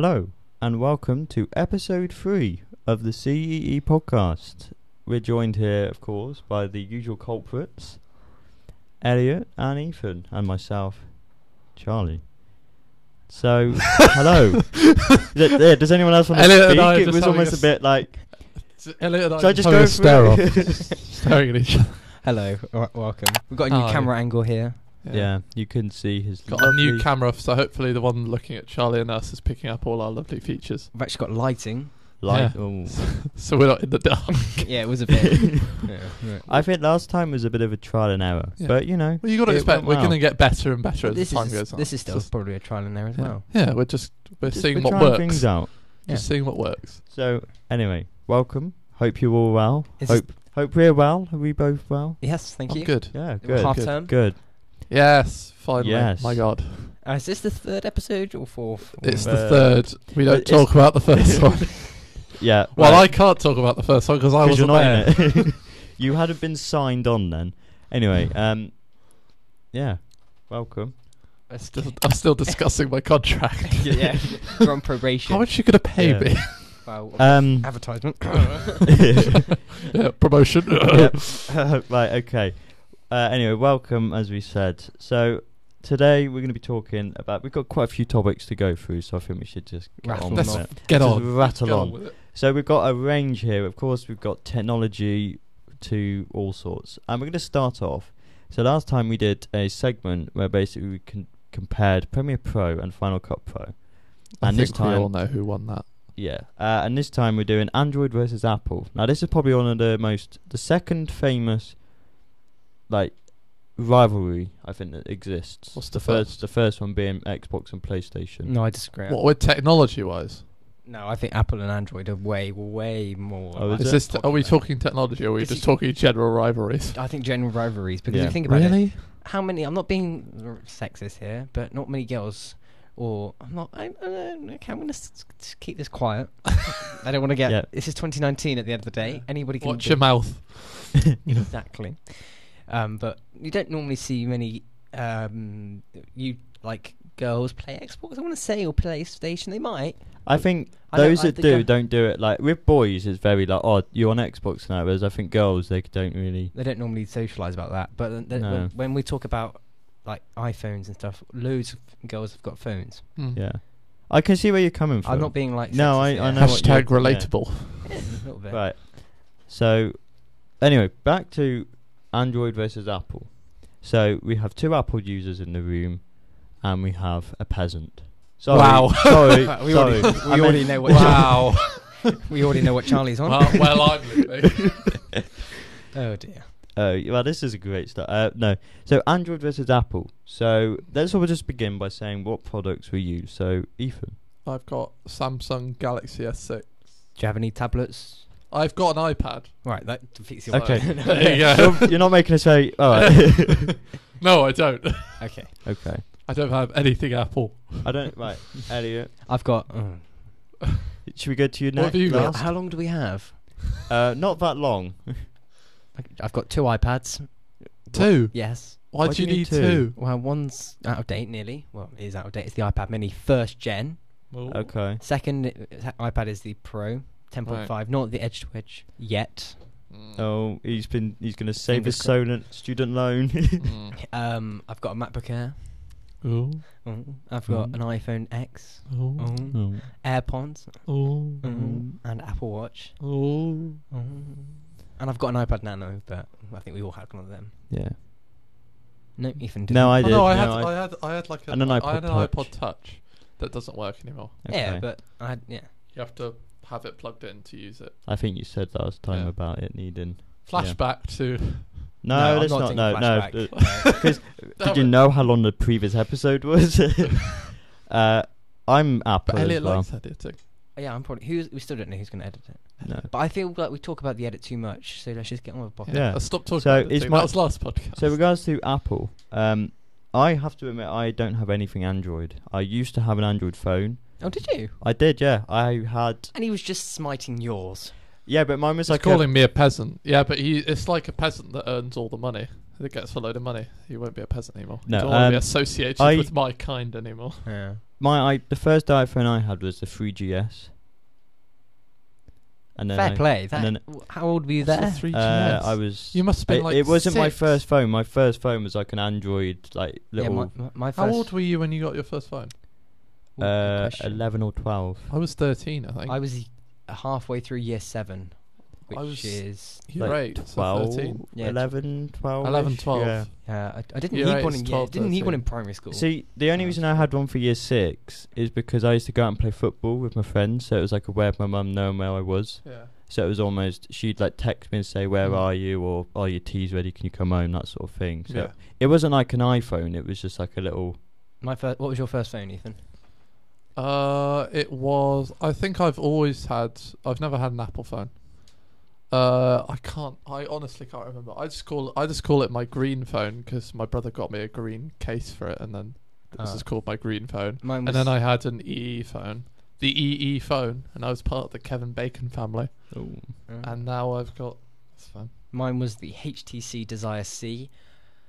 Hello, and welcome to episode three of the CEE podcast. We're joined here, of course, by the usual culprits Elliot and Ethan, and myself, Charlie. So, hello. Th- there, does anyone else want to Elliot speak? I are It just was having almost a a bit like. Elliot and I Should I just just having go a stare off, staring at each other. Hello, w- welcome. We've got a new Hi. camera angle here. Yeah, you can see his. Got a new camera, so hopefully the one looking at Charlie and us is picking up all our lovely features. We've actually got lighting. light. Yeah. oh. So we're not in the dark. yeah, it was a bit. yeah, right. I think last time was a bit of a trial and error, Yeah. but you know, Well, you got to expect we're well. going to get better and better as this time is goes on. this is still Just- probably a trial and error as yeah. well. Yeah, we're just we're just seeing we're what works. things out. Just seeing what works. So anyway, welcome. Hope you're all well. Is hope hope we're well. Are we both well? Yes, thank I'm you. good. Yeah, good. half good. term. Good. Yes, finally. Yes. My God, Uh, is this the third episode or fourth? it's the Uh, third. We don't it's- talk about the first one. Yeah. well, I can't talk about the first one because I wasn't you're there. in it. you hadn't been signed on then. Anyway, um, yeah. Welcome. Let's- Still, I'm still discussing my contract. yeah, you're on probation. How much are you going to pay Yeah. me? Well, Um. advertisement. yeah, promotion. yep. right. Okay. Uh, anyway, welcome as we said. So today we're going to be talking about. We've got quite a few topics to go through, so I think we should just get Rattle on Let's with it. get Just on. rattle Get on. it. So we've got a range here. Of course, we've got technology to all sorts, and we're going to start off. So last time we did a segment where basically we con- compared Premiere Pro and Final Cut Pro, I and this think we all know who won that. yeah, uh, and this time we're doing Android versus Apple. Now this is probably one of the most, the second famous, like rivalry I think that exists. What's the first? first? The first one being Xbox and PlayStation. no, I disagree. What with technology wise? No, I think Apple and Android are way, way more. Oh, like, Is Is this? Are we talking technology, or are we Is just it- talking general rivalries? I think general rivalries because if Yeah. you think about it, Really? how many? I'm not being r- sexist here, but not many girls, or I'm not. I, I don't, know, okay, I'm gonna s- s- keep this quiet. I don't want to get. Yeah. This is 2019 at the end of the day. Anybody can. Watch do- your mouth. exactly. Um, but you don't normally see many. Um, you like girls play Xbox. I want to say or PlayStation. They might. I think I those that do I- don't do it like with boys. It's very like, oh, you're on Xbox now. Whereas I think girls they don't really. They don't normally socialize about that. But then- then No. when, when we talk about like iPhones and stuff, loads of girls have got phones. Mm. Yeah, I can see where you're coming from. I'm not being like. No, I- I know what Hashtag you're- relatable. Yeah, a little bit. Right. So, anyway, back to Android versus Apple. So we have two Apple users in the room, and we have a peasant. Sorry, Wow. sorry, we sorry. already, we I already meant- know what. Wow. we already know what Charlie's on. well, well, I'm oh dear. Oh, well, this is a great start. Uh, no, so Android versus Apple. So let's all just begin by saying what products we use. So Ethan, I've got Samsung Galaxy S6. Do you have any tablets? I've got an iPad. Right, that defeats your Okay. point. There you go. you're, you're not making us say. All right. No, I don't. okay, okay. I don't have anything Apple. I don't. Right, Elliot. I've got. Uh, Should we go to you What next? have you got? how long do we have? Uh, not that long. I've got two iPads. Two. Yes. Why, Why do you need need two? Well, one's out of date nearly. Well, it is out of date. It's the iPad Mini first gen. Well, Okay. Second uh, iPad is the Pro 10.5, not the Edge to Edge yet. mm, Oh, he's been. He's going to save Fingers his student student loan. mm. Um, I've got a MacBook Air. Ooh, Oh, I've got Mm. an iPhone X. ooh, Oh, oh. AirPods. ooh, Oh, and Apple Watch. ooh. Oh. And I've got an iPod Nano, but I think we all had one of them. Yeah. No, Ethan didn't. No, I Oh, did. no, I no, had, I- I had, I had like a, And an I iPod had an Touch. iPod Touch that doesn't work anymore. Yeah, but I had, yeah. You have to have it plugged in to use it. I think you said last time Yeah. about it needing. Flashback to. No, I'm that's not not. No, no. flashback. No. Because Damn did you know how long the previous episode was? uh, I'm Apple But as Elliot well. likes editing. Yeah, I'm probably. Who's, we still don't know who's going to edit it. No. But I feel like we talk about the edit too much, so let's just get on with the podcast. Yeah. I stopped talking So about it's my- That was last podcast. So, regards to Apple, um, I have to admit I don't have anything Android. I used to have an Android phone. Oh, did you? I did, yeah. I had, And he was just smiting yours. yeah, but mine was He's like a- calling me a peasant. Yeah, but he it's like a peasant that earns all the money. That gets a load of money. He won't be a peasant anymore. No, he don't want to be um, associated I- with my kind anymore. Yeah. my I, the first iPhone I had was the 3GS. And then Fair I, play. That, then- how old were you What's the there? 3GS? uh, I was. You must have been it, like it wasn't my first phone. My first phone was like an Android, like Yeah, little, my, my, my How old were you when you got your first phone? Ooh, good uh, question. eleven or twelve. I was 13, I think. I was halfway through year seven, which I was- is Year like 8, so 12, 13. Yeah, 11, 12. 11, 12. Yeah. uh, I, I didn't Year need eight one is in 12, didn't need one 13. in primary school. See, the only reason I had one for year six is because I used to go out and play football with my friends. So it was like a way of my mum knowing where I was. Yeah. So it was almost she'd like text me and say, "Where Mm. are you?" or "Are your teas ready? Can you come home?" That sort of thing. So Yeah. it wasn't like an iPhone. It was just like a little. my first. What was your first phone, Ethan? Uh, it was. I think I've always had. I've never had an Apple phone. Uh, I can't. I honestly can't remember. I just call. I just call it my green phone because my brother got me a green case for it, and then this Ah. is called my green phone. Mine was. And then I had an EE phone, the EE phone, and I was part of the Kevin Bacon family. Oh. uh, And now I've got this phone. mine was the HTC Desire C.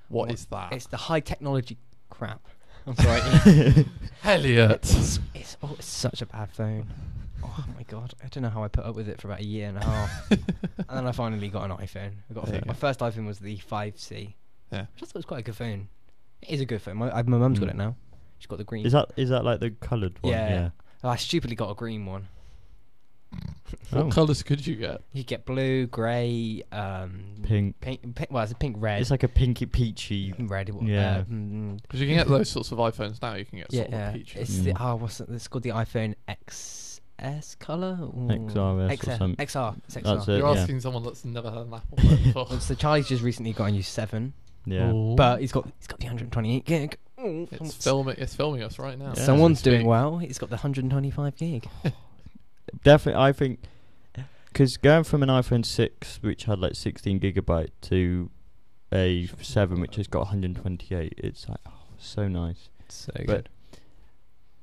What What- is that? It's the high technology crap. I'm sorry. Elliot. it's, it's, oh, it's such a bad phone. Oh my god, I don't know how I put up with it for about a year and a half, and then I finally got an iPhone. I got a There you phone. my first iPhone was the 5C. Yeah. which I thought was quite a good phone. It is a good phone. My, I, my mum's got Mm. it now. She's got the green. Is that is that like the coloured one? Yeah. Yeah. Oh, I stupidly got a green one. What Oh. colours could you get? You get blue, grey, um, Pink. pink, pink. Well, it's a pink red. It's like a pinky peachy. red. what- Yeah. Uh, mm, Because you can get those sorts of iPhones now. You can get yeah, sort of yeah. a peach. It's Mm. the oh, what's it? It's called the iPhone XS color. Ooh. XRS or XR, something. XR. It's XR. That's it. You're yeah. asking someone that's never had an Apple phone before. Well, so Charlie's just recently got a new seven, Yeah. Ooh. but he's got he's got the 128 gig. Ooh, it's some- filming. It's filming us right now. Yeah. Someone's doing well. He's got the 125 gig. Definitely, I think because going from an iPhone six, which had like 16 gigabyte, to a seven, which has got 128, it's like oh, so nice. So But- good.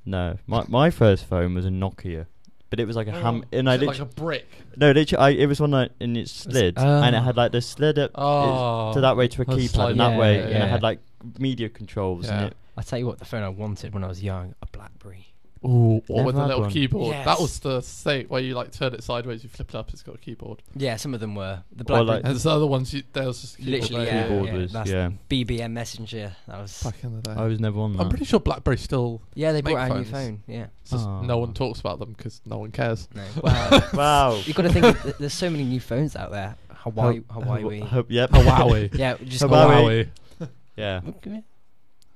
No, my my first phone was a Nokia, but it was like a ham, Oh, and I literally like a brick. no, literally, I, it was one that and it slid, and it Ah. had like the slid up Oh, to that way to a keypad, like- and that yeah, way, yeah, and it had like media controls, Yeah. and it I tell you what, the phone I wanted when I was young, a BlackBerry. Ooh, what Never with the had little one. keyboard? That was the state where you like turn it sideways, you flip it up, it's got a keyboard. Yeah, some of them were the Or BlackBerry. like- And the other ones, you, there was just a keyboard Literally, there. yeah, keyboard yeah, was that's yeah. BBM Messenger. That was. Back in the day. I was never on that. I'm pretty sure BlackBerry still. Yeah, they Make brought out a new phones. phone. Yeah. It's just no one Ah. talks about them because no one cares. No. Wow. wow. You've got to think. that there's so many new phones out there. Hawaii. Hawaii. Hope, yep. Huawei. yeah, just Huawei. Huawei. yeah. Hawaii.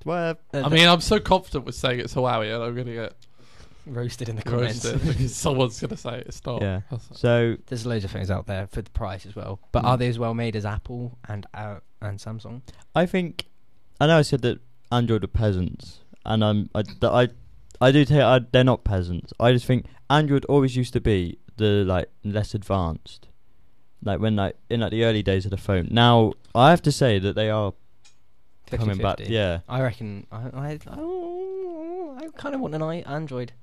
Well, Uh, I mean, I'm so confident with saying it's Huawei, and I'm gonna get roasted in the comments. roasted someone's gonna say it's not. Yeah. So There's loads of things out there for the price as well. But Mm. are they as well made as Apple and uh, and Samsung? I think I know I said that Android are peasants, and I'm I I I do take I, they're not peasants. I just think Android always used to be the like less advanced, like when like in like the early days of the phone. Now I have to say that they are coming back. 50-50. Yeah, I reckon. I I, oh, I kind of want an i Android.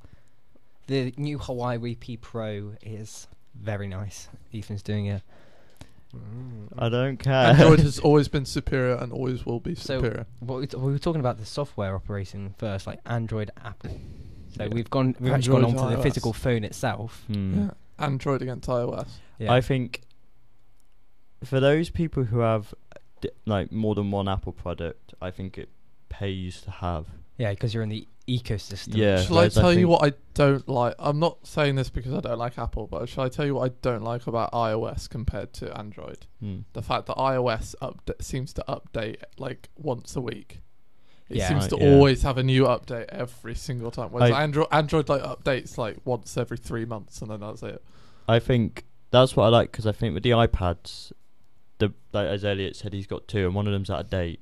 The new Huawei P Pro is very nice. Ethan's doing it. I don't care. Android has always been superior and always will be So- superior. What we, t- we were talking about the software operating first, like Android, Apple. So Yeah. we've gone. We've actually gone Android on to the physical phone itself. Hmm. Yeah. Android against iOS. Yeah. I think for those people who have d- like more than one Apple product, I think it pays to have. yeah, because you're in the ecosystem. Yeah. Shall I whereas I tell you think- what I don't like? I'm not saying this because I don't like Apple, but shall I tell you what I don't like about iOS compared to Android? Hmm. The fact that iOS upda- seems to update like once a week. It Yeah. seems Right, to yeah. always have a new update every single time. Whereas I- Android, Android like updates like once every three months, and then that's it. I think that's what I like because I think with the iPads, the like as Elliot said, he's got two, and one of them's out of date.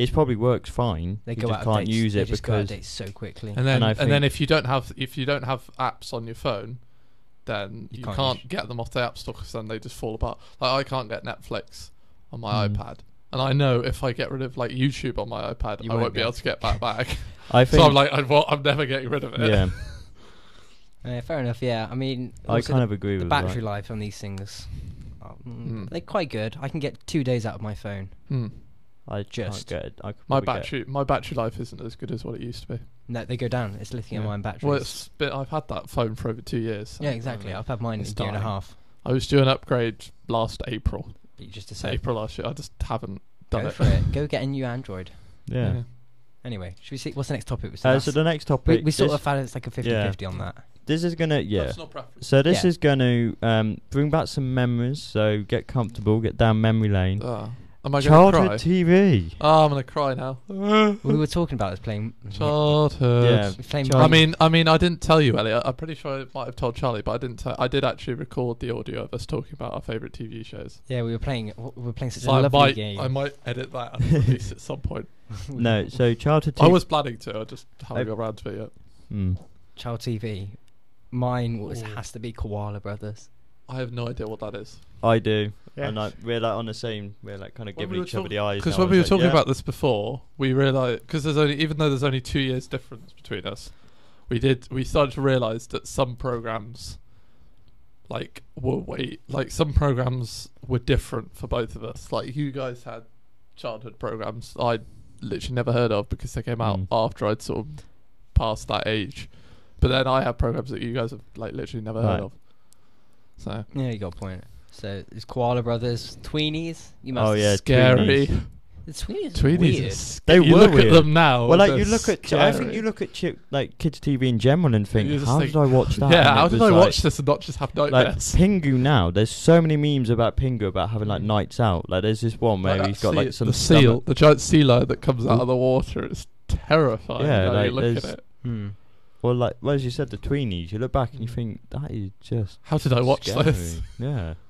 It probably works fine. They you go just out of can't dates- use they it just go out of because dates so quickly. And then I and, then think- if you don't have if you don't have apps on your phone, then You you, can't can't, use- get them off the app store because then they just fall apart. Like I can't get Netflix on my Mm. iPad, and I know if I get rid of like YouTube on my iPad, You I won't won't be be able able to get that back. I think so I'm like, I, well, I'm never getting rid of it. yeah, Uh, fair enough. Yeah, I mean, I also kind the, of agree the with battery that. life on these things. um, Mm. They're quite good. I can get two days out of my phone. Hmm. I Just. can't get. I could My probably get- battery, my battery life isn't as good as what it used to be. No, they go down. It's lithium Yeah. ion batteries. Well, it's been, I've had that phone for over two years. so yeah, exactly. I've had mine It's a year and a dying. half. I was due an upgrade last April. But you just It's decided April last year. I just haven't done go it. for it. Go get a new Android. Yeah. Anyway, should we see what's the next topic? So, Uh, that's- so the next topic. we sort this, of had it's like a 50-50 on that. this is gonna yeah. Personal preference. So this Yeah. is going to um, bring back some memories. So get comfortable, get down memory lane. Ah. Am I going to Childhood cry? TV. oh, I'm going to cry now. we were talking about us playing. Childhood. Yeah. playing I mean, I mean, I didn't tell you, Elliot. I'm pretty sure I might have told Charlie, but I didn't. Tell, I did actually record the audio of us talking about our favorite TV shows. yeah, we were playing. We were playing such So a I lovely might, game. I might edit that and release at some point. No, so childhood TV. I was planning to. I just haven't I- got around to it yet. Mm. Child TV. Mine was Ooh. has to be Koala Brothers. I have no idea what that is. I do, Yes. and like we're like on the same. We're like kind of When giving we were each other talk- the eyes. Because now. when we were It's like, talking yeah. about this before, we realized because there's only even though there's only two years difference between us, we did we started to realize that some programs, like were wait like some programs were different for both of us. Like you guys had childhood programs I literally never heard of because they came out Mm. after I'd sort of passed that age. But then I have programs that you guys have like literally never Right. heard of. So Yeah, you got a point. So it's Koala Brothers, Tweenies. You must Oh, yeah, scary. Tweenies. The Tweenies. Tweenies. Weird. Are sc- They you were look weird. at them now. Well, like you look at, I think you look at chi- like kids TV in general and think, You how think- did I watch that? Yeah, And how did I like- watch this and not just have Like nightmares? Pingu now, there's so many memes about Pingu about having like nights out. Like there's this one where Like he's that got like seal- some the seal, stomach- the giant sea lion that comes out of the water. It's terrifying. Yeah, how like, you look at there's- it. Hmm. Well, like well, as you said, the tweenies. You look back and you Mm. think that is just. How did I watch scary. this? Yeah.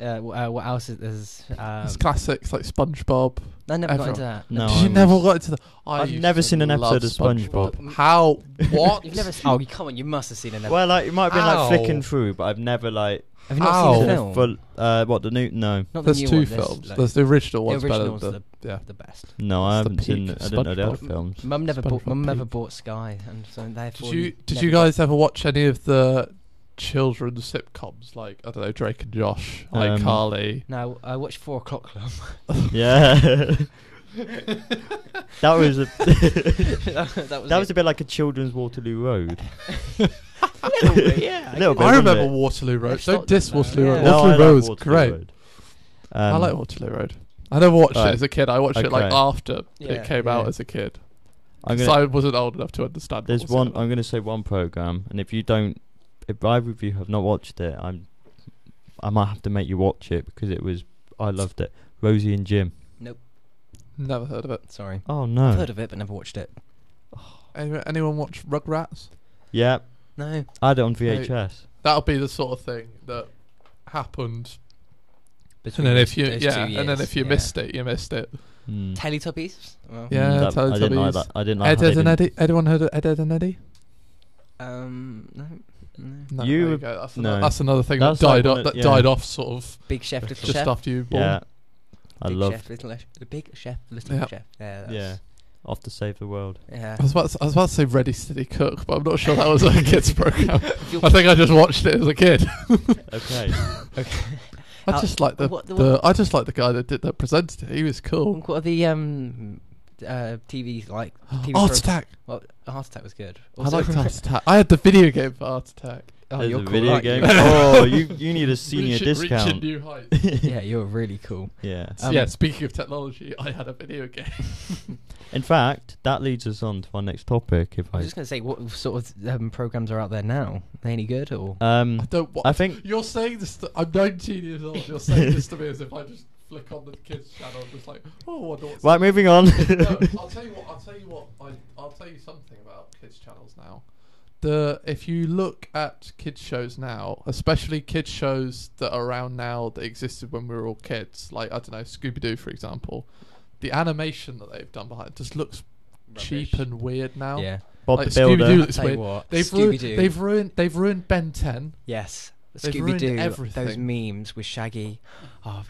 Uh, uh, what else is there's? Um, it's classics like SpongeBob. I never got everyone- into that. No, Did I you never was- got into the? I I've used never to seen an love episode of SpongeBob. How? What? You've never? s- Oh, you come on! You must have seen an episode. Well, like it might have been Ow. like flicking through, but I've never like have you not Ow. seen the seen film? full. Uh, what the new? No, Not the There's new two one, there's, films. like, There's the original the one's better. original's than the, the, yeah. the best. no, I It's the haven't seen. peak I of didn't know the other SpongeBob. films. Mum never bought. SpongeBob Mum never peak. bought Sky, and so Did you Did never you got- guys ever watch any of the children's sitcoms like I don't know Drake and Josh, like Um, Carly? No, I watched Four O'clock Club. Yeah. that was a that was that was a bit like a children's Waterloo Road. little bit, yeah. Little bit, I wasn't remember it? Waterloo Road. It's Don't not diss that Waterloo. Road. Yeah. Waterloo like Road was Waterloo great. Road. I Um, like Waterloo Road. I never watched Right. it as a kid. I watched it like after Yeah, it came out as a kid. I'm gonna, I wasn't old enough to understand. what there's was one. going on. I'm going to say one program, and if you don't, if either of you have not watched it, I'm, I might have to make you watch it because it was. I loved it. Rosie and Jim. Nope. Never heard of it. Sorry. Oh no. I've heard of it, but never watched it. Anyone, anyone watch Rugrats? Yeah, No. I had it on VHS. That'll be the sort of thing that happened. Between and then those- if you those yeah, two and then years, if you yeah. missed it, you missed it. Mm. Teletubbies. Well, Yeah, Mm, that- I didn't like Teletubbies. that. I didn't like Ed, how they Ed and didn't- Eddie. Anyone heard of Ed, Ed and Eddie? Um. No. No. No, You- there you go. That's, no. another, that's another thing That's that like died one off. of- That yeah. died off sort of Big Chef, Little just Chef. after you were born. Yeah, I Big love. Chef, Little Chef. The Big Chef, Little Yeah. Chef. Yeah. That's, Yeah, off to save the world. Yeah. I was, about to, I was about to say Ready Steady Cook, but I'm not sure that was a kids program. You'll- I think I just watched it as a kid. Okay. Okay. I Uh, just like the, what- the, what- I just like the guy that did that presented it. He was cool. What are the um uh TV like TV Art pro- Attack. Well, Heart Attack was good. I Also- liked Art Attack. I had the video game for Art Attack. Oh, There's you're a cool, video aren't you? game. oh, you you need a senior Reaching- discount. Reaching new heights. yeah, you're really cool. yeah. Um, yeah, speaking of technology, I had a video game. In fact, that leads us on to our next topic. If I I, was just gonna say, what sort of um, programs are out there now? Are they any good or? I um, don't. What, I think you're saying this. To, I'm 19 years old. You're saying this to me as if I just flick on the kids channel and just like, oh, I wonder what's right. Moving on. no, I'll tell you what. I'll tell you what. I, I'll tell you something about kids channels now. The if you look at kids shows now, especially kids shows that are around now that existed when we were all kids, like I don't know Scooby Doo for example, the animation that they've done behind it just looks cheap and weird now. yeah. Bob like the Builder. Scooby-Doo looks tell weird. what. They've Scooby ruined, Doo. they've ruined they've ruined Ben 10. yes. they've Scooby ruined Doo. Those memes with Shaggy. Oh,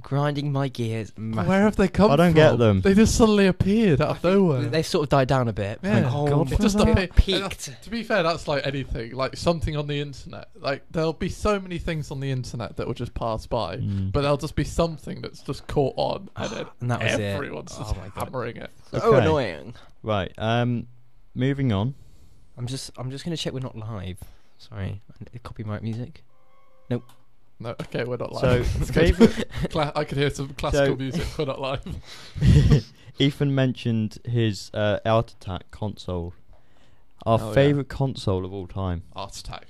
grinding my gears. massively. Where have they come from? I don't from? get them. They just suddenly appeared out of nowhere. They've sort of died down a bit. Yeah. Like, oh, God, it just for appeared. peaked. To be fair, that's like anything, like something on the internet. Like there'll be so many things on the internet that will just pass by, Mm. but there'll just be something that's just caught on, and then And that was it. everyone's Oh just my God. hammering it. So Okay. annoying. Right. Um, moving on. I'm just I'm just gonna check we're not live. Sorry, copyright music. No, okay, we're not live. It's good. favorite. Cla- I could hear some classical So- music. We're not live. Ethan mentioned his uh, Art Attack console. Our Oh, yeah. favorite console of all time. Art Attack.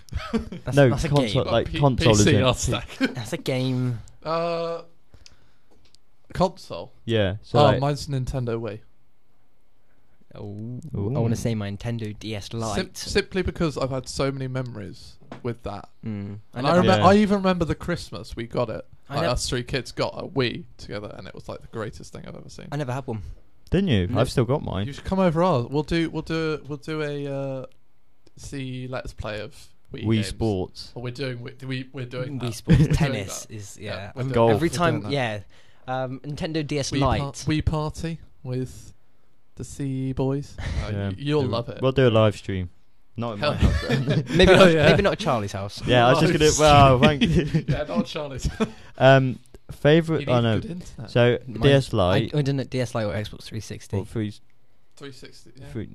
That's, No, that's a console- game. like P- console is PC in- Art Attack. That's a game. uh, console. Yeah. So oh, like, mine's Nintendo Wii. Oh, Ooh. I want to say my Nintendo DS Sim- Lite. simply because I've had so many memories with that. Mm. And never- I, remember, Yeah. I even remember the Christmas we got it. I Like nev- us three kids got a Wii together, and it was like the greatest thing I've ever seen. I never had one. didn't you? No. I've still got mine. You should come over ours. We'll do. We'll do. We'll do a uh, see. Let's play of Wii. Wii. Sports. Well, we're doing. We, we we're doing. Wii that. Sports tennis is Yeah, yeah. we're And doing- golf. Every time, yeah. Um, Nintendo DS Wii, Lite. par- Wii party with the CE boys. Uh, Yeah. y- You'll Do- love it. We'll do a live stream. Not in Hell my house. then. maybe Oh, not. yeah. Maybe not at Charlie's house. yeah, I was just Live gonna. Wow, thank you. yeah, not Charlie's. um, you favorite. need I know. good internet. So Mine- DS I, Lite. I didn't DS Lite or Xbox 360. or three, 360. Yeah. three,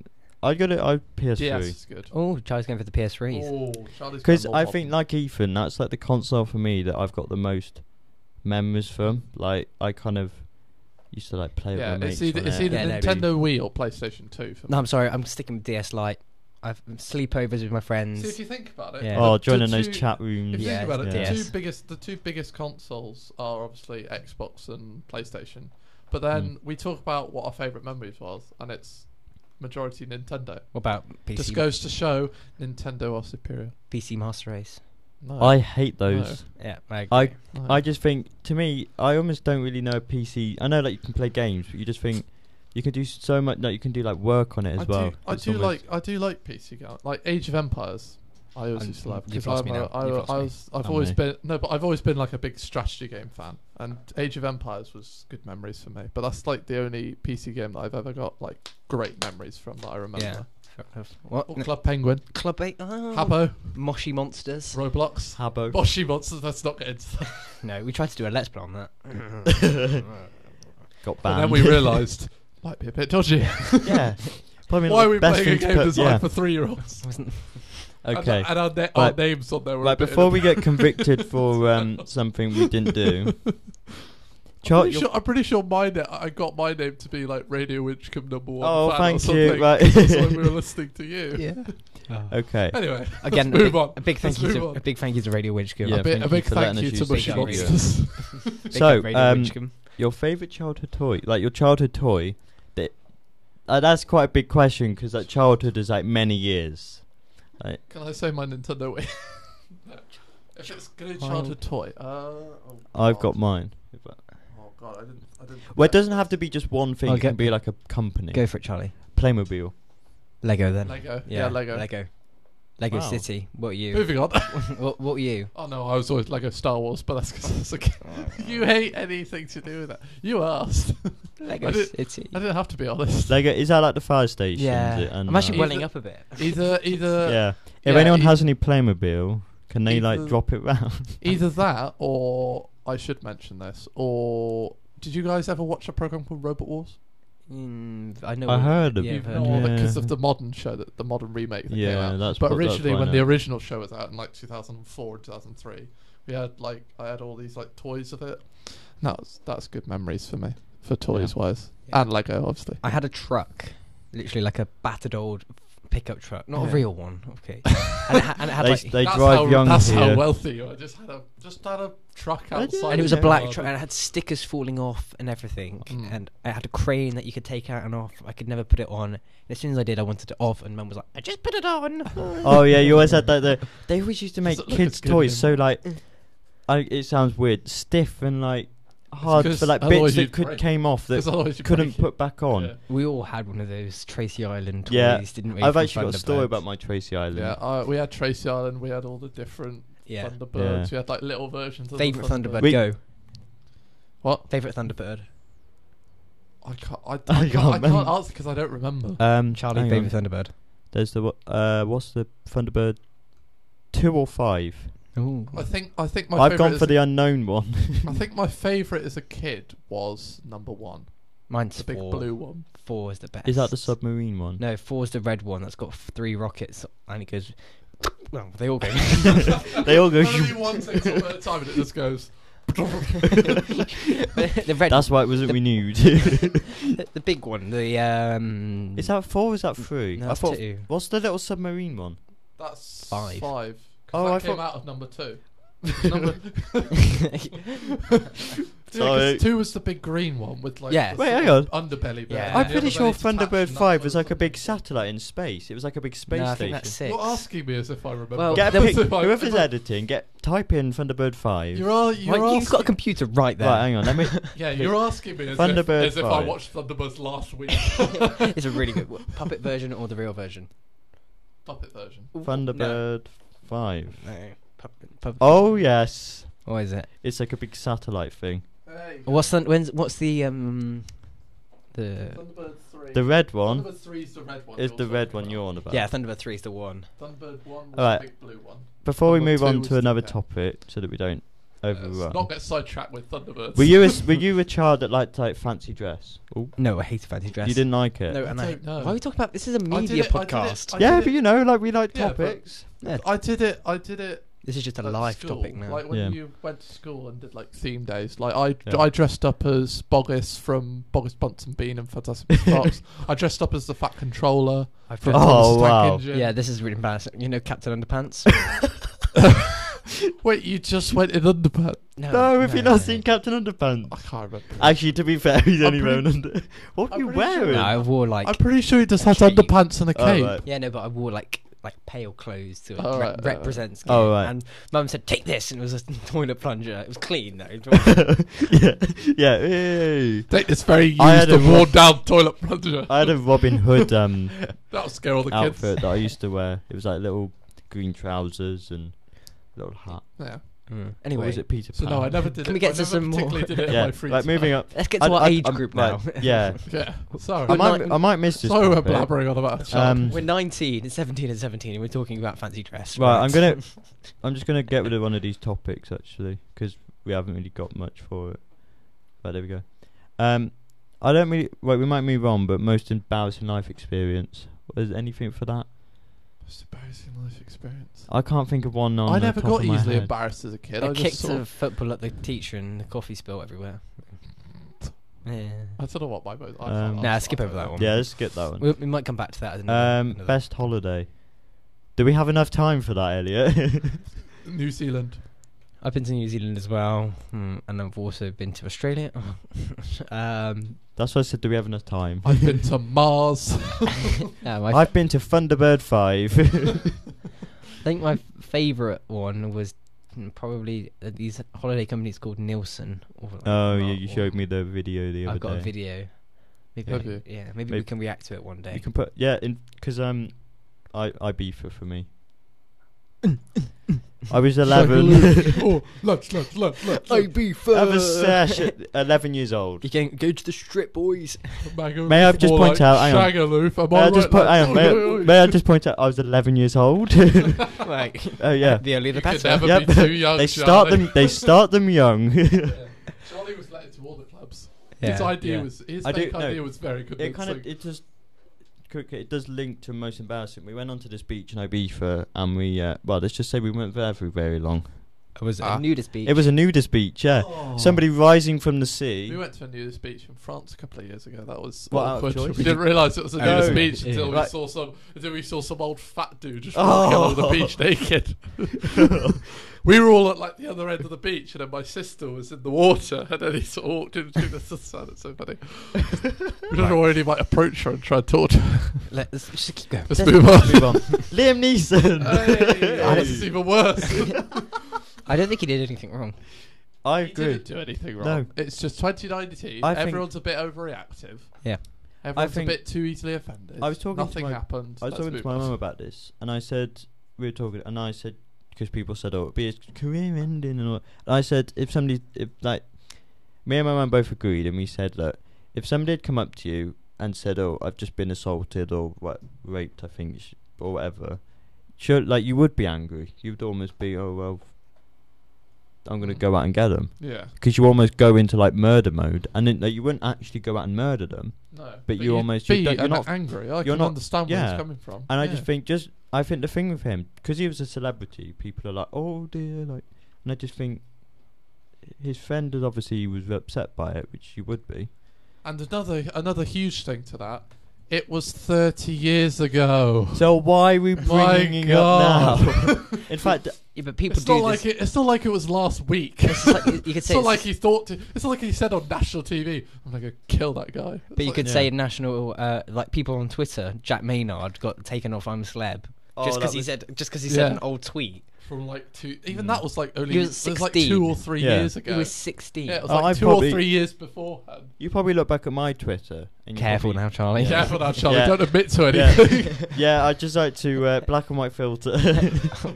I got it. I PS3. Is good. Oh, Charlie's going for the PS3s. Oh, Charlie's Because going more I think, modern. like Ethan, that's like the console for me that I've got the most memories from. Like I kind of used to like play yeah, with my it's mates either on it's it. either Yeah, no, Nintendo Wii or PlayStation Two. For No, me. I'm sorry. I'm sticking with DS Lite. I've sleepovers with my friends. See, if you think about it, Yeah. Oh, the- the joining those two- chat rooms. If you Yeah, think about it, the Yes. two biggest the two biggest consoles are obviously Xbox and PlayStation. But then Mm. we talk about what our favorite memories was, and it's majority Nintendo. What about PC? Just goes to show Nintendo are superior. PC Master Race. No, I hate those. Yeah, I I no. I just think to me, I almost don't really know a PC. I know like you can play games, but you just think you can do so much. Like you can do like work on it as I well. Do, I do like I do like PC games, like Age of Empires. I always used to love because I'm me a- now. I, You've lost I me. was I've always no. been no, but I've always been like a big strategy game fan, and Age of Empires was good memories for me. But that's like the only PC game that I've ever got like great memories from that I remember. Yeah. Fair. What? Club Penguin, Club 8? Oh. Habbo, Moshi Monsters. Roblox, Habbo. Boshy Monsters. Let's not get into that. No, we tried to do a Let's Play on that. got And banned. then we realised might be a bit dodgy. yeah. Probably not Why are we best playing a thing to game put- designed yeah. for three-year-olds? Wasn't Okay. And, and our, na- our Right. names on there were. a Right bit before we get convicted for um, something we didn't do. I'm pretty, sure, I'm pretty sure my na- I got my name to be like Radio Winchcombe number one. Oh, fan or thank you, something, right. 'cause that's when we were listening to you. Yeah. Okay. Anyway, Again, let's a, move big, on. a big thank Let's you to on. a big thank you to Radio Winchcombe. Yeah, a, bit, a big thank you to use Mushy. Monsters. So, um, Your favorite childhood toy, like your childhood toy, that uh, that's quite a big question because like childhood is like many years. Like, Can I say my Nintendo Wii? no. If it's good childhood toy, uh, oh I've got mine. Oh god, I didn't. I didn't. Well, it doesn't have to be just one thing. I'll it can be like a company. Go for it, Charlie. Playmobil. Lego then. Lego. Yeah, Lego. Lego. Lego Wow. City. What are you? Moving on. what, what were you? oh no, I was always Lego Star Wars, but that's because I was you hate anything to do with that. You asked. Lego I did- City. I didn't have to be honest. Lego is that like the fire station? Yeah. And, I'm actually uh, welling up a bit. Either, either, yeah. If yeah, anyone e- has any Playmobil, can they like either- drop it round? either that, or I should mention this, or did you guys ever watch a program called Robot Wars? Mm, I know. I heard of yeah, it. I've You've heard known of it. of it because Yeah. of the modern show, that the modern remake. That Yeah, came out. that's But what- originally, what I when the original show was out in like 2004 and 2003, we had like I had all these like toys of it. And That was that's good memories for me for toys wise Yeah. and Lego obviously. I had a truck, literally like a battered old pickup truck, not Yeah. a real one, okay. and, it ha- and it had They, like, they that's drive how, young That's here. how wealthy you are. Just had a just had a truck I did. outside. and it was a the black truck, and it had stickers falling off and everything, Mm. and I had a crane that you could take out and off. I could never put it on. And as soon as I did, I wanted it off, and Mum was like, "I just put it on." oh yeah, you always had that. The, they always used to make Doesn't kids' as good toys so like, I, it sounds weird, stiff and like hard 'cause for like bits that could break- came off that couldn't put back on. Yeah. we all had one of those Tracy Island toys, Yeah, didn't we? I've actually got a story about my Tracy Island. Yeah, uh, we had Tracy Island. We had all the different yeah. Thunderbirds. Yeah. We had like little versions of Favorite the Thunderbird We- go. What? Favorite Thunderbird. I can't. I, I, I can't, can't I can't answer because I don't remember. Um, Charlie, favorite. Thunderbird. There's the wha- uh, what's the Thunderbird? Two or five? Ooh. I think. I think my. I've favourite gone for a- the unknown one. I think my favorite as a kid was number one, Mine's the big four. blue one. Four is the best. Is that the submarine one? No, four's the red one that's got f- three rockets and it goes. Well, they all go. They all go. None of one takes off at a time and it just goes. the, the red. That's why it wasn't the- renewed. the, the big one. The um. is that four? or Is that three? No, I thought. two. What's the little submarine one? That's Five. Five. 'Cause Oh, that I came thought- out of number two. number Sorry. Two was the big green one with like. Yeah. Wait, hang of Underbelly. bit, Yeah. I'm pretty sure Thunderbird Five was like a big satellite in space. It was like a big space No, I station. think that's six. You're asking me as if I remember. Well, Get a was- pic- whoever's editing, get type in Thunderbird Five. You're, all, you're Right, you've got a computer right there. Right, hang on. Let me. Yeah, you're asking me as, Thunderbird if, as if I watched Thunderbirds last week. it's a really good puppet version or the real version. Puppet version. Thunderbird Five. No. no. Puppet, puppet. Oh yes, What is it? it's like a big satellite thing. What's the when's what's the um the Thunderbird 3. The red one Thunderbird 3 is the red one. is you're the red talking one you're on about. yeah Thunderbird three is the one. Thunderbird 1 was Alright. the big blue one. Before we Thunderbird move two on was to the another big- topic, so that we don't Let's overrun. not get sidetracked with Thunderbirds. were you a, were you a child that liked like fancy dress? Ooh, No, I hate fancy dress. you didn't like it. No, I and I, don't know. why are we talking about this? Is a media it- I did it- podcast. I yeah, did but you know, like we like Yeah, but- topics. Yeah. I did it. I did it. This is just a at live school, topic now. Like when Yeah. you went to school and did like theme days. Like I, Yeah. I dressed up as Boggis from Boggis Bunce and Bean and Fantastic Mr. Fox. I dressed up as the Fat Controller I've from dressed- Oh, the Tank wow. Engine. yeah, this is really embarrassing. You know, Captain Underpants. Wait, you just went in underpants? No, if you've not seen Captain Underpants. I can't remember. Actually, to be fair, he's only pretty- wearing under. What are I'm you pretty sure- wearing? No, I wore like I'm pretty sure he just has Actually- underpants and a Oh, cape. right. yeah, no, but I wore like like pale clothes to Oh, re- right, right, represent. right. Oh, skin. right. And Mum said, "Take this," and it was a toilet plunger. It was clean though. yeah, yeah. hey. Take this very used I had a and worn down toilet plunger. I had a Robin Hood um That'll scare all the outfit kids. that I used to wear. It was like little green trousers and little hat. Yeah. Mm. Or Anyway, was it Peter So Pan? no, I never did Can it. we get I to some more? did it Yeah, my free like time. moving up. let's get to I- our I- age I'm- group now. right, yeah, Yeah. Sorry. I might not- I might miss this. Sorry, we're topic. blabbering on about child. Um, We're 19, 17, and 17, and we're talking about fancy dress. Right, I'm gonna- I'm just gonna get rid of one of these topics actually because we haven't really got much for it. But there we go. Um, I don't really. Wait, we might move on, but most embarrassing life experience. Was anything for that? Most embarrassing life experience. I can't think of one on I the never top got of my easily head. embarrassed as a kid. I, I, just kicked sort a of, football at the teacher and the coffee spilled everywhere. Yeah. I don't know what my most. I Um, can't Nah, answer skip over I that one. Yeah, let's skip that one. We, we might come back to that. As another, Um, another- best holiday. Do we have enough time for that, Elliot? New Zealand. I've been to New Zealand as well, mm, and I've also been to Australia. um, That's what I said. Do we have enough time? I've been to Mars. no, I've been to Thunderbird Five. I think my favourite one was mm, probably uh, these holiday companies called Neilson. Or like- oh yeah, you well. showed me the video the other I've got day. a video. Maybe, Have I- you? yeah, maybe, Maybe- we can react to it one day. You can put yeah, because um, I I beef it for me. I was eleven. oh, lunch, lunch, lunch, lunch. lunch. beef. I was sesh at eleven years old. You can go to the strip, boys. Maga- May I just more point like out- hang on. Shagaloof. Am May I I just right, point? Hang on, may, I, may I just point out I was eleven years old? like, Oh yeah, the earlier the You could better. never Yep. be too young. they start Charlie. them. They start them young. Yeah. Charlie was let into all the clubs. his Yeah, idea yeah. was his I do- fake no, idea was very good. it kind of it just it does link to most embarrassing. We went onto this beach in Ibiza, and we uh, well, let's just say we weren't there for very long. It was Ah. a nudist beach. It was a nudist beach, yeah. Somebody rising from the sea. We went to a nudist beach in France a couple of years ago. That was What, awkward. We didn't realise it was a Oh, nudist no. beach Yeah. until we Right. saw some until we saw some old fat dude just Oh. walking along the beach naked. we were all at like the other end of the beach, and then my sister was in the water, and then he sort of walked into the us. That's so so funny. we don't know where he might approach her and try and talk to her. Let's just keep going. Let's Let's- move on. Move on. Liam Neeson. Hey, oh, this is even worse. I don't think he did anything wrong. I He agree. didn't do anything wrong. No. It's just 2019. I think- Everyone's a bit overreactive. Yeah. Everyone's think- a bit too easily offended. I was talking to Nothing my- happened. I was Let's talking to my on. mum about this, and I said we were talking, and I said because people said, "Oh, it'd be a career ending," and all. And I said, if somebody, if like, me and my mum both agreed, and we said that if somebody had come up to you and said, "Oh, I've just been assaulted or what raped," I think, sh- or whatever, sure, like you would be angry. You'd almost be, "Oh well, I'm gonna go out and get them," Yeah. because you almost go into like murder mode, and then like, you wouldn't actually go out and murder them. No. But you you'd almost- you be don't- you're not- angry. I you're can not- understand where yeah. he's coming from. And I just think, just I think the thing with him, because he was a celebrity, people are like, "Oh dear," like, and I just think his friend is obviously was upset by it, which you would be. And another another huge thing to that, it was 30 years ago. So why are we bringing it up now? In fact, Yeah, but people it's do not this. like it. It's not like it was last week. It's like, you could say It's not it's- like he thought. To, it's not like he said on national TV, "I'm gonna go kill that guy." It's But you like- could Yeah. say national, uh, like people on Twitter, Jack Maynard got taken off I'm a Celeb oh, just that because he was- said just because he said Yeah. an old tweet. From like two. Even Mm. that was like only. He It was was, like 16. two or three Yeah. years He ago. was 16. yeah, it was Oh, like I two probably- or three years beforehand. You probably look back at my Twitter. And you Careful probably- now, Charlie. Yeah. Careful now, Charlie. Yeah. Don't admit to anything. yeah, I just like to uh, black and white filter.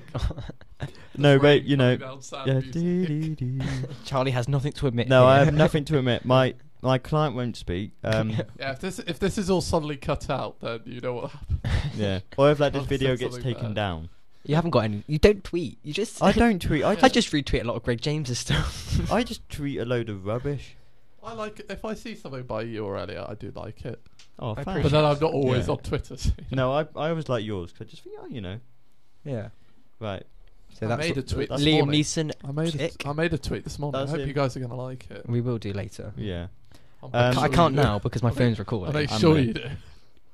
Oh, no, Rain but you know, coming yeah. dee-dee-dee. Charlie has nothing to admit. no, I have nothing to admit. My my client won't speak. Um, Yeah, if this if this is all suddenly cut out, then you know what happened. yeah, or if like this I've video gets something taken bad. down. You haven't got any. You don't tweet. You just. I don't tweet. I I just, just retweet a lot of Greg James's stuff. I just tweet a load of rubbish. I like it. if I see something by you or Elliot, I do like it. Oh, I thanks. But then I'm not always Yeah. on Twitter. so, you No. I I always like yours because I just think, oh, you know, yeah. right. So I that's made a tweet this Liam morning. Neeson. I made a, Tick. I made a tweet this morning. That's I hope him. you guys are gonna like it. We will do later. Yeah. I'm Um, sure I you can't do. now because my I make- phone's I recording. make I'm sure gonna- you do.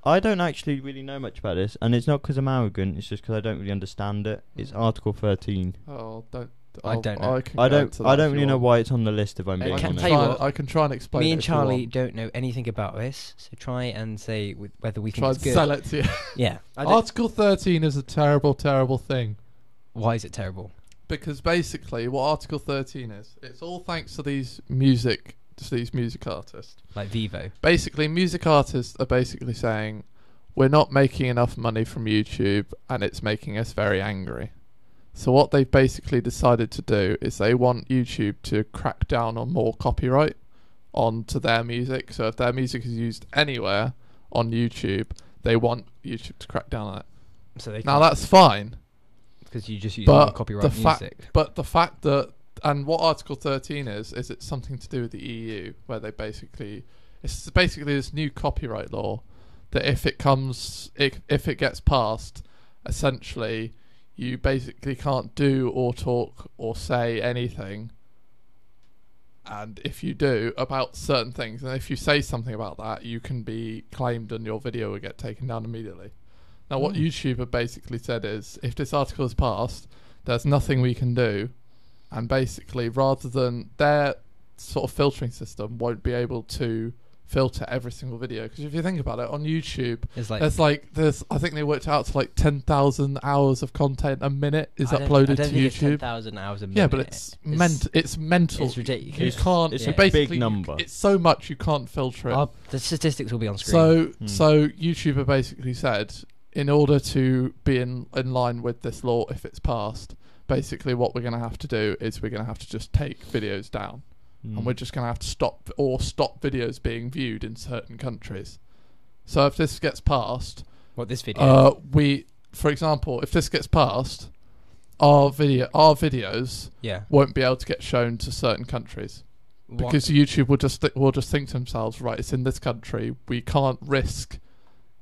I don't actually really know much about this, and it's not because I'm arrogant. It's just because I don't really understand it. It's hmm. Article 13. Oh, don't. I I'll- don't know. I, can I go don't. into I don't if really know want. why it's on the list. If I'm being It can, can honest. tell you try, what. I can try and explain. Me it and if you Charlie want. don't know anything about this, so try and say w- whether we think try it's and good. sell it to you. Yeah. I don't- Article 13 is a terrible, terrible thing. Why is it terrible? Because basically, what Article 13 is, it's all thanks to these music, to these music artists. Like Vevo. Basically, music artists are basically saying, we're not making enough money from YouTube, and it's making us very angry. So what they've basically decided to do is they want YouTube to crack down on more copyright onto their music. So if their music is used anywhere on YouTube, they want YouTube to crack down on it. So they Now that's fine. because you just use but copyright the fact- music. But the fact that and what Article 13 is is it's something to do with the EU where they basically it's basically this new copyright law that if it comes if, if it gets passed essentially you basically can't do or talk or say anything and if you do about certain things and if you say something about that you can be claimed and your video will get taken down immediately now what Hmm. YouTube have basically said is if this article is passed there's nothing we can do and basically rather than their sort of filtering system won't be able to filter every single video because if you think about it on YouTube It's like there's like there's I think they worked out to like 10,000 hours of content a minute is I don't- uploaded I don't to think YouTube 10,000 hours a minute. yeah but it's, meant it's mental It's ridiculous. you can't It's you a big number. it's so much you can't filter it Our- the statistics will be on screen. so Hmm. so YouTube have basically said in order to be in in line with this law if it's passed, basically what we're going to have to do is we're going to have to just take videos down Mm. and we're just going to have to stop or stop videos being viewed in certain countries. So if this gets passed, what this video? uh, we for example, if this gets passed, our video our videos yeah. won't be able to get shown to certain countries What- because YouTube will just th- will just think to themselves, right, it's in this country, we can't risk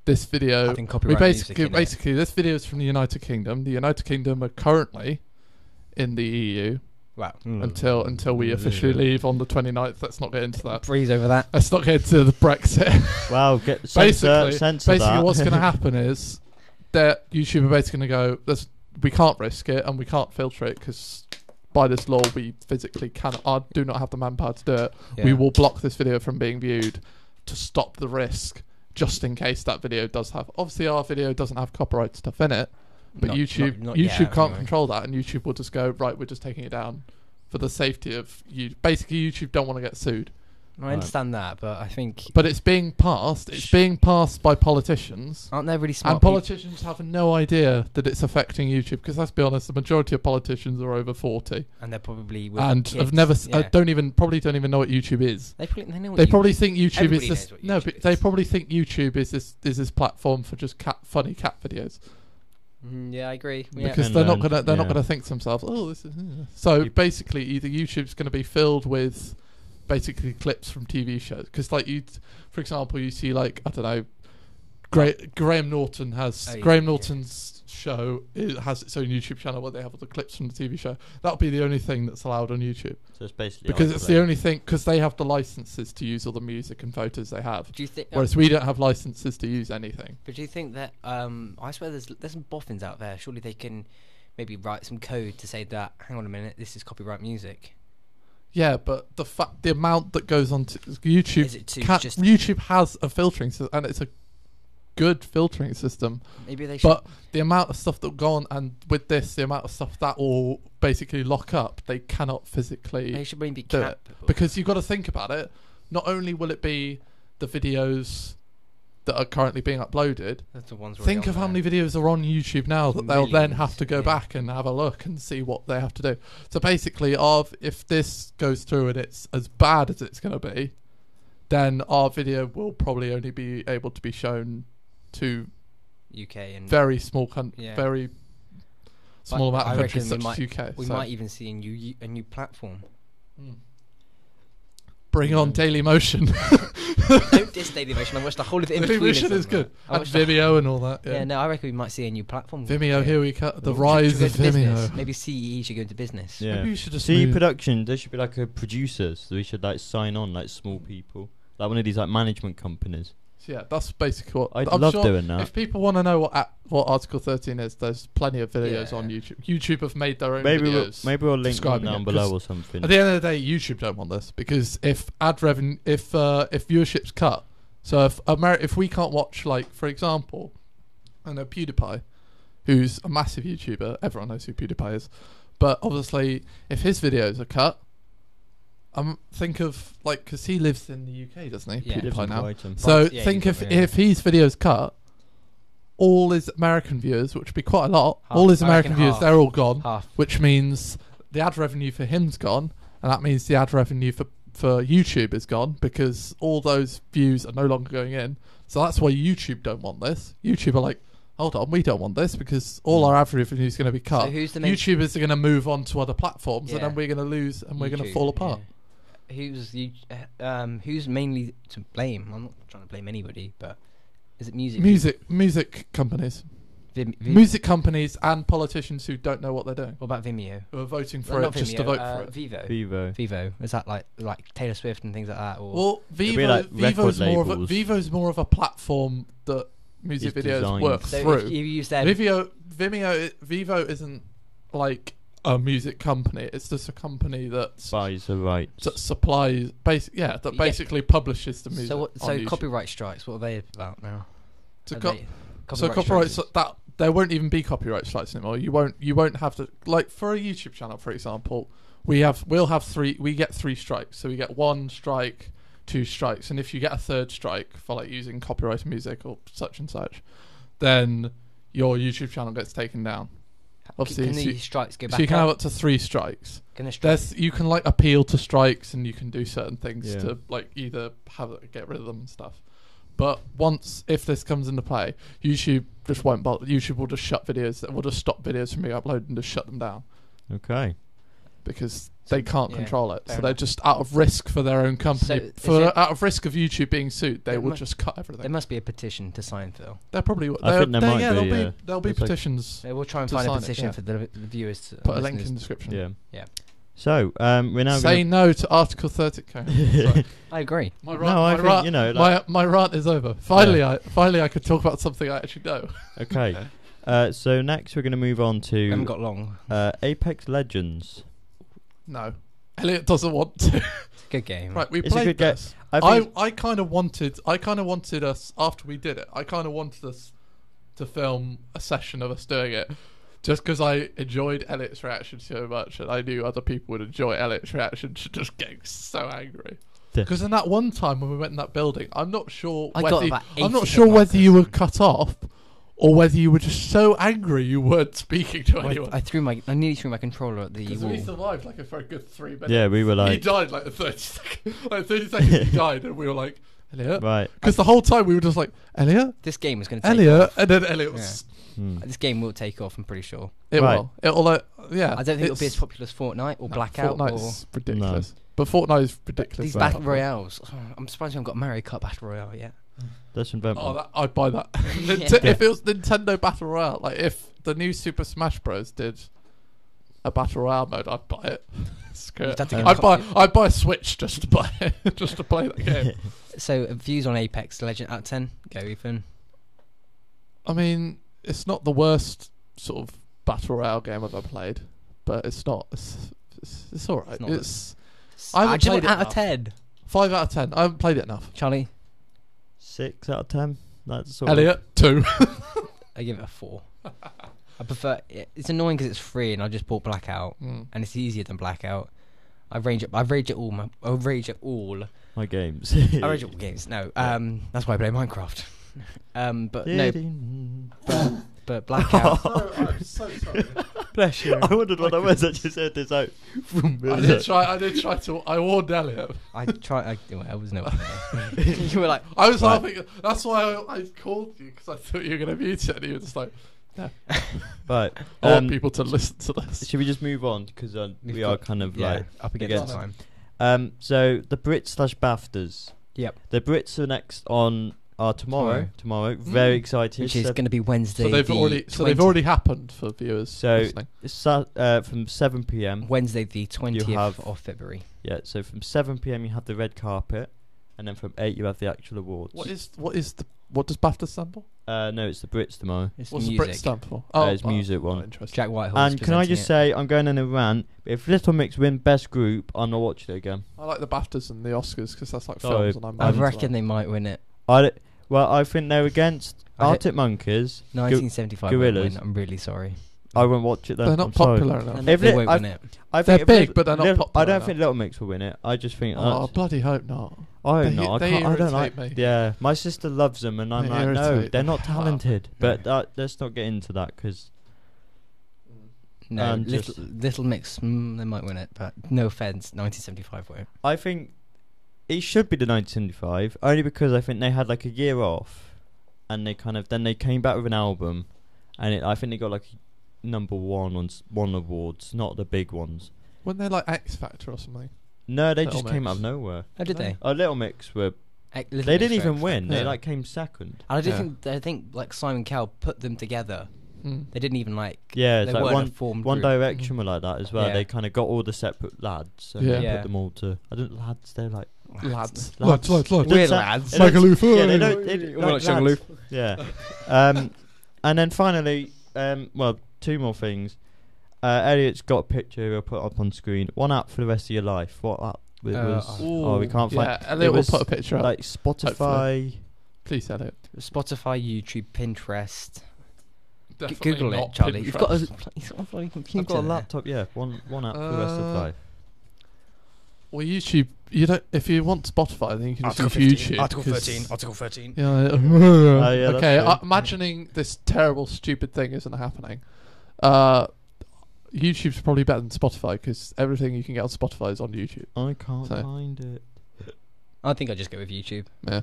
this video. We basically in it. basically this video is from the United Kingdom. The United Kingdom are currently in the EU Wow. Mm. until until we officially leave on the 29th. Let's not get into that. Breeze over that. Let's not get into the Brexit. Well, get censor, basically, censor basically that. what's going to happen is that YouTube are basically going to go. There's, we can't risk it and we can't filter it because by this law we physically cannot. I do not have the manpower to do it. We will block this video from being viewed to stop the risk, just in case that video does have. Obviously, our video doesn't have copyright stuff in it, but Not- YouTube not- not YouTube yet, can't control that, and YouTube will just go right. We're just taking it down for the safety of you. Basically, YouTube don't want to get sued. I understand that, but I think But it's being passed. It's being passed by politicians. aren't they really smart And people? politicians have no idea that it's affecting YouTube because let's be honest, the majority of politicians are over forty and they're probably with and kids. have never, s uh, don't even, probably don't even know what YouTube is. They probably, they know what They you- probably think YouTube everybody is this. knows what No, YouTube but they probably think YouTube is this is this platform for just cat funny cat videos Mm, yeah, I agree. Yeah. because can they're not gonna they're not gonna think to themselves, oh, this is. uh." So You- basically, either YouTube's gonna be filled with basically clips from TV shows because, like you, for example, you see like I don't know, Gra- Graham Norton has Oh, yeah, Graham yeah. Norton's show it has its own YouTube channel where they have all the clips from the TV show. That'll be the only thing that's allowed on YouTube So it's basically because it's the only thing because they have the licenses to use all the music and photos they have. Do you think? Whereas we don't have licenses to use anything. But do you think that? Um, I swear there's there's some boffins out there. Surely they can maybe write some code to say that. Hang on a minute, this is copyright music. Yeah, but the fa- the amount that goes on to YouTube, Is it too ca- just? YouTube has a filtering system, and it's a good filtering system. Maybe they should. But the amount of stuff that will go on, and with this, the amount of stuff that will basically lock up, they cannot physically they should maybe do cap. because you've got to think about it. Not only will it be the videos that are currently being uploaded, That's the ones. Think of how many videos are on YouTube now that they'll then have to go yeah. back and have a look and see what they have to do. So basically, of if this goes through and it's as bad as it's going to be, then our video will probably only be able to be shown to UK and very small, country, Yeah. very small amount of reckon countries we such might- as UK. we so- might even see a new a new platform. Mm. Bring on. Dailymotion. Don't diss Dailymotion. I watched the whole of it in Daily between. Motion is good. And Vimeo and all that. Yeah. Yeah. no, I reckon we might see a new platform. Vimeo, here we go. The Should- rise of go into business? Vimeo. Maybe CEE should go into business. Yeah. Maybe we should just See move- production. There should be like a producer, so we should like sign on like small people, like one of these like management companies. So yeah, that's basically what I'd I'm love sure doing that. If people want to know what at, what Article 13 is, there's plenty of videos Yeah. on YouTube. YouTube have made their own Maybe we'll, videos. maybe we'll link one describing down below or something. At the end of the day, YouTube don't want this because if ad revenue, if uh, if viewership's cut, so if Amer- if we can't watch, like for example, I know PewDiePie, who's a massive YouTuber, everyone knows who PewDiePie is, but obviously if his videos are cut, um, think of like because he lives in the UK, doesn't he? Yeah. Lives PewDiePie in now. Brighton. So Yeah, think you've if got- yeah. if his videos cut, all his American viewers, which would be quite a lot, Half. all his I American viewers, half. they're all gone, Half. which means the ad revenue for him's gone, and that means the ad revenue for for YouTube is gone because all those views are no longer going in. So that's why YouTube don't want this. YouTube are like, hold on, we don't want this because all Mm. our ad revenue is going to be cut. So who's the main? YouTubers are going to move on to other platforms, and Yeah. then we're going to lose, and we're going to YouTube, fall apart. yeah. Who's you? Um, who's mainly to blame? I'm not trying to blame anybody, but is it music? Music, music companies, Vim, Vim, music companies, and politicians who don't know what they're doing. What about Vimeo? who are voting for Well, it not just to vote uh, for it. Vevo. Vevo. Vevo. Is that like like Taylor Swift and things like that? Or Well, be Vevo, like Vevo's record more of a, labels. Vevo's more of a platform that music It's videos designed. work so through. if you use their Vimeo, Vimeo, Vevo isn't like a music company. It's just a company that Buys the rights. that supplies, basic, yeah, that Yeah. basically publishes the music. so what, so copyright strikes. What are they about now? So co- they- so copyright so that there won't even be copyright strikes anymore. You won't you won't have to like for a YouTube channel, for example. We have we'll have three. We get three strikes. So we get one strike, two strikes, and if you get a third strike for like using copyrighted music or such and such, then your YouTube channel gets taken down. Obviously, can so these you- strikes go back? so you can have up? up to three strikes. Can the? There's you can like appeal to strikes and you can do certain things Yeah. to like either have it, get rid of them and stuff. But once if this comes into play, YouTube just won't bother. YouTube will just shut videos. It will just stop videos from being uploaded and just shut them down Okay. Because So- they can't yeah, control it. fair So they're just out of risk for their own company. So, for it- out of risk of YouTube being sued, they will mu- just cut everything. There must be a petition to sign, Phil. They're probably. I they're- think there they're- might yeah, be, there'll yeah. be there'll be There's like- petitions. Yeah, we'll try and find a sign it, petition yeah. for the, the viewers. To, Put a link in the description. Yeah. Yeah. So um, we're now Say no to Article 30. Okay. I agree. My rant, No, I my, think, rant, you know, like- my, my rant is over. Finally, I finally I could talk about something I actually know. okay. Uh, so next we're going to move on We haven't to got long. uh, Apex Legends. No, Elliot doesn't want to. Good game. right, we It's a played good game. this. I I think I, kind of wanted I kind of wanted us after we did it. I kind of wanted us to film a session of us doing it. Just because I enjoyed Elliot's reaction so much, and I knew other people would enjoy Elliot's reaction to just getting so angry. Because in that one time when we went in that building, I'm not sure I whether got you- about I'm not 80 sure whether you were cut off or whether you were just so angry you weren't speaking to anyone. I threw my, I nearly threw my controller at the Because wall. we survived like for a good three minutes. Yeah, we were like he like, died like 30 seconds. Like 30 seconds he died, and we were like, Elliot? right. Because the whole time we were just like, Elliot? This game is going to take Elliot? off. And then Elliot was. Hmm. This game will take off. I'm pretty sure. It Right. will. It'll, uh, yeah. I don't think it'll be as it's- popular as Fortnite or no, Blackout or Fortnite's ridiculous. But Fortnite is ridiculous. these as battle well. royales. I'm surprised we haven't got Mario Kart Battle Royale yet. Let's invent Oh, one. that, I'd buy that. Nint- Yeah. If it was Nintendo Battle Royale, like if the new Super Smash Bros. did a Battle Royale mode, I'd buy it. Screw You'd it. have to get I'd buy. copy. I'd buy a Switch just to play it, just to play that game. So views on Apex Legend out of ten. Go Ethan. I mean, it's not the worst sort of Battle Royale game I've ever played, but it's not. It's, it's, it's all right. It's not It's, I haven't I just played it out of enough. ten. five out of ten. I haven't played it enough. Charlie, Six out of ten. That's sort of- Elliot, two. I give it a four. I prefer. It's annoying because it's free, and I just bought Blackout, Mm. and it's easier than Blackout. I range it. I rage it all. My, I rage it all. my games. I rage it all games. No, um, that's why I play Minecraft. um, but no, but, but Blackout. I'm so sorry. Bless you. I wondered what that was. I just heard this out. I did try. I did try to. I warned Elliot. I try. I, well, I was no. you were like, I was Right. laughing. That's why I, I called you because I thought you were going to mute it, and you were just like, Right. "I want Um, people to listen to this." should we just move on because uh, We've are kind of yeah, like up against against- time. um. So the Brits slash Baftas. Yep. The Brits are next on are tomorrow. Tomorrow. Very Mm. excited. Which is So going to be Wednesday. So they've the already. So they've 20 already happened for viewers. So- listening. it's sa- uh, from 7 p.m. Wednesday the twentieth have- of February. Yeah. So from 7 p.m. you have the red carpet, and then from 8 you have the actual awards. what is what is the what does BAFTA stand for? Uh, no, it's the Brits tomorrow. It's What's the music. Brit stand for? Uh, it's oh, music oh, one. Interesting. Jack Whitehall. And can I just say, I'm going on a rant. If Little Mix win Best Group, I'm not watching it again. I like the BAFTAs and the Oscars because that's like Sorry, films, and I'm. I into reckon that. they might win it. I d- well, I think they're against I Arctic Monkeys. Go- 1975 won't Gorillaz. win. I'm really sorry. I won't watch it then. They're not I'm sorry. popular enough. And If they Li- won't I've- win it. I They're think if big, but they're not Little- I don't enough. think Little Mix will win it. I just think. Oh, that's- bloody hope not. I don't they- know. I, they can't, I don't like. irritate me. Yeah, my sister loves them, and I'm They like, no, irritate they're the not hell out of me. talented. But uh, let's not get into that because No, And little, just- little Mix, mm, they might win it, but no offense, 1975 won't. I think it should be the 1975 only because I think they had like a year off, and they kind of then they came back with an album, and it, I think they got like number one on one awards, not the big ones. Weren't they like X Factor or something? No, they Little just came out of nowhere. Oh, did they? A Little Mix were. Little they Mix didn't even X win. Factor. They Yeah. like came second. And I do Yeah. think I think like Simon Cowell put them together. Mm. They didn't even like. Yeah, it's they like weren't one formed One group. Direction were like that as well. Yeah. They kind of got all the separate lads and Yeah. they Yeah. put them all to. I don't lads. They're like Lads. Lads. Lads, lads, lads. It We're doesn't lads. sound- it doesn't- Yeah, they don't. They, don't- We're like like Yeah. um, and then finally, um, well, two more things. Uh, Elliot's got a picture he'll put up on screen. One app for the rest of your life. What app it Uh, was? oh. oh, we can't find. Yeah, it Elliot will was put a picture up. Like Spotify. Please, Elliot. Spotify, YouTube, Pinterest. G- Definitely Google it, not Charlie. You've got a, Pinterest. you've got a bloody computer. I've got a there. laptop. Yeah, one one app for the rest of Uh, life. Well, YouTube. You don't. If you want Spotify, then you can Article just use 15, YouTube. Article 'cause- 13. Article 13. Yeah. Oh, yeah, that's okay. true. Uh, imagining this terrible, stupid thing isn't happening. Uh, YouTube's probably better than Spotify because everything you can get on Spotify is on YouTube. I can't So- find it. I think I just go with YouTube. Yeah.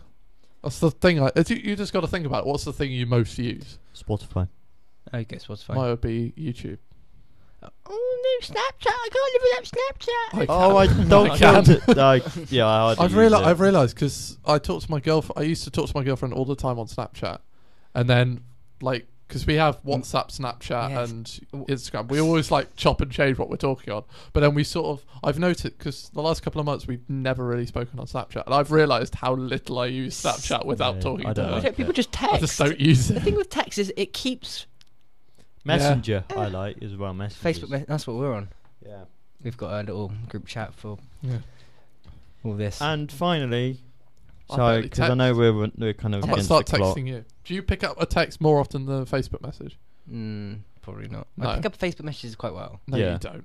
That's the thing. I, you, you just got to think about it. what's the thing you most use. Spotify. I go Spotify. Mine would be YouTube. Oh no, Snapchat! I can't live without Snapchat. I Oh, I don't I want it. I, yeah, I hardly I've use realized. it. I've realized because I talk to my girlfriend. I used to talk to my girlfriend all the time on Snapchat, and then like because we have WhatsApp, Snapchat, Yes. and Instagram. We always like chop and change what we're talking on. But then we sort of I've noticed because the last couple of months we've never really spoken on Snapchat, and I've realised how little I use Snapchat without Yeah, talking I to don't her. like people it. just text? I just don't use it. The thing with text is it keeps Messenger. I like as well. Messenger. Facebook. That's what we're on. Yeah. We've got a little group chat for Yeah. all this. And finally, I sorry, because I know we're we're kind of I might against start the clock. texting you. Do you pick up a text more often than a Facebook message? mm, probably not. No. I pick up Facebook messages quite well. No, Yeah. you don't.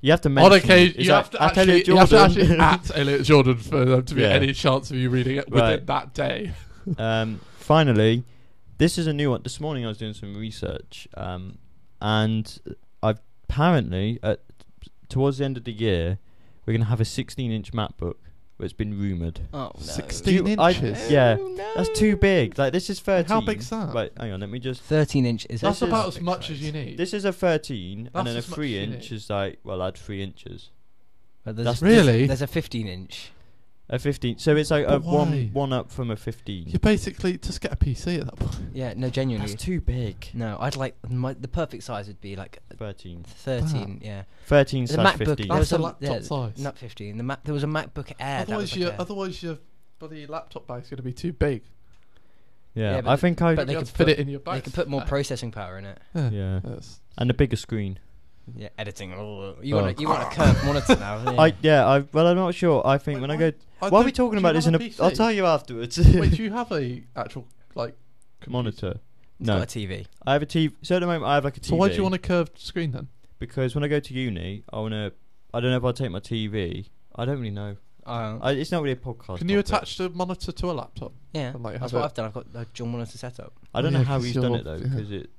You have to mention. On occasion, it's you have to actually, Elliot you have to actually at Elliot Jordan for there to be Yeah. any chance of you reading it within Right. that day. um, finally, this is a new one. This morning I was doing some research, um, and I've apparently at towards the end of the year we're gonna have a 16-inch MacBook. It's been rumored. Oh no. 16 Do you- I- inches. yeah, Oh, no. That's too big. Like this is 13. How big's that? Right, hang on. Let me just. 13 inch is That's This is- about as much as you need. This is a 13, That's and then a as much as three you inch is like well, add three inches. But there's, That's- there's- Really? There's a 15 inch. A 15. So it's like a But one why? one up from a 15. you basically just get a PC at that point. Yeah, no, genuinely. That's too big. no, I'd like my, the perfect size would be like 13. 13. Yeah. 13 The slash MacBook- 15. there was That's a a- laptop yeah, size. Not 15. The Mac, there was a MacBook Air. that otherwise, was your like a- otherwise your bloody laptop bag's going to be too big. Yeah, Yeah, but I think I. but you they have could to fit put- it in your bag. they could put more processing power in it. Yeah. Yeah. Yes. and a bigger screen. Yeah, editing. Oh, you Oh. want a, you want a curved monitor now? Yeah. I yeah. I well, I'm not sure. I think Wait, when I why- go. I Why are we talking about this in a? PC? I'll tell you afterwards. Wait, do you have a actual like monitor. It's No, got a TV. I have a TV. So at the moment, I have like a TV. So why do you want a curved screen then? Because when I go to uni, I want to. I don't know if I'll take my TV. I don't really know. Oh. I, it's not really a podcast. Can you topic. attach the monitor to a laptop? yeah, like, that's what it- I've done. I've got a dual monitor setup. I don't Yeah, know how 'cause he's done it though, yeah. because it.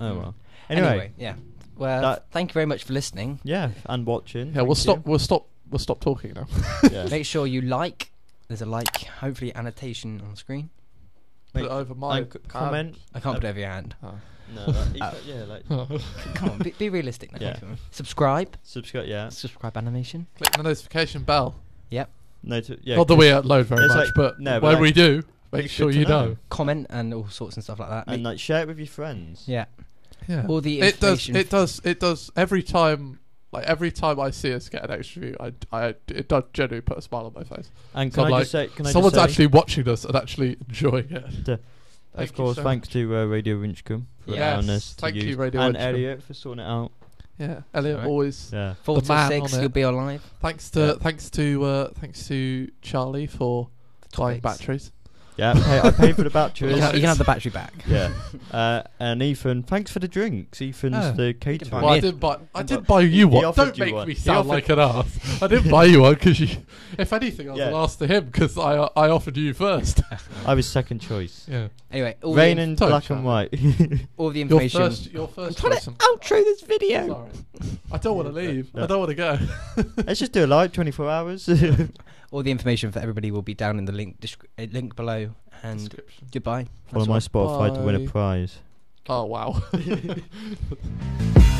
Oh Mm. well. Anyway, yeah. Well, That- thank you very much for listening. yeah, and watching. Yeah, thank we'll stop. you. We'll stop. We'll stop talking now. yeah. Make sure you like. There's a like, hopefully annotation on screen. Put Make- it over my and c- comment. I can't Uh, put it over your hand. Oh. No, that, you ca- yeah, like Come on, be, be realistic now. Yeah. Subscribe. subscribe. Yeah, Subscribe animation. Click the notification bell. Yep. no, to, yeah. Not that we upload very It's much, like- but no, but when like- we do, make it's sure good to you know. know. Comment and all sorts and stuff like that. and like share it with your friends. yeah. Yeah. All the it does. information. It does. It does. Every time, like every time I see us get an extra view, I, I, it does generally put a smile on my face. And So can I'm I like, just say? Can I Someone's just say, actually watching us and actually enjoying it. Of Thank you course, so thanks much. to uh, Radio Winchcombe for Yes, allowing us to thank you, use, Radio and Winchcombe. Elliot for sorting it out. Yeah, Elliot Alright. always. Yeah, Four the to man six, on you'll be alive. Thanks to Yeah. thanks to uh, thanks to Charlie for buying batteries. Yeah. I pay, I paid for the batteries. You can, you can have the battery back. yeah, uh, and Ethan, thanks for the drinks. Ethan's Yeah. the caterer. me Well, I a- did buy. I did buy you he one. offered Don't you make one. me He sound offered- like an ass. I didn't buy you one because you. If anything, I was Yeah. last to him because I I offered you first. I was second choice. yeah. Anyway, all Rain the, in Don't black shout. and white. all the Your information. first. Your first. trying choice to and- outro this video. Sorry. I don't want to leave. I don't want to go. Let's just do a live 24 hours. All the information for everybody will be down in the link descri- uh, link below. And Description. goodbye. Follow That's my all. Spotify to win a Bye. prize. Oh wow.